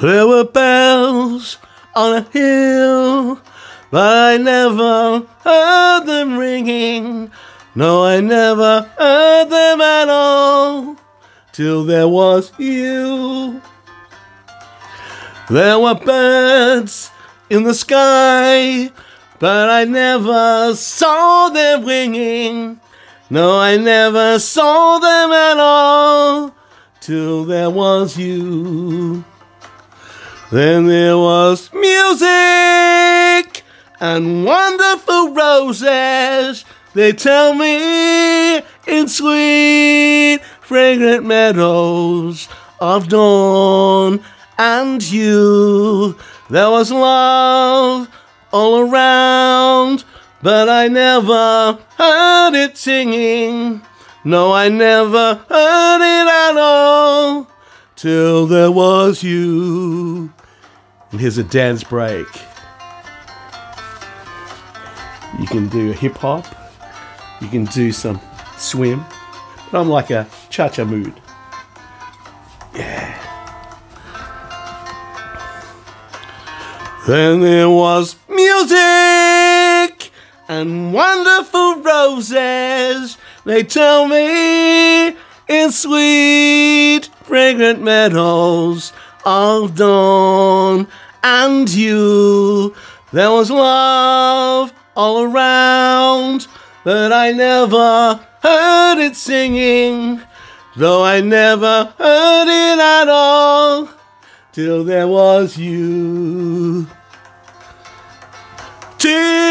There were bells on a hill, but I never heard them ringing. No, I never heard them at all till there was you. There were birds in the sky, but I never saw them winging. No, I never saw them at all till there was you. Then there was music and wonderful roses. They tell me in sweet, fragrant meadows of dawn and you. There was love all around, but I never heard it singing. No, I never heard it at all till there was you. And here's a dance break. You can do hip hop, you can do some swim, but I'm like a cha cha mood. Yeah. Then there was music and wonderful roses. They tell me it's sweet, fragrant meadows of dawn and you. There was love all around, but I never heard it singing, though I never heard it at all till there was you. Till